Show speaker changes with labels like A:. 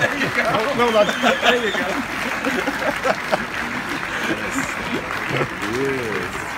A: there you go. Well done. There you go. yes. yes.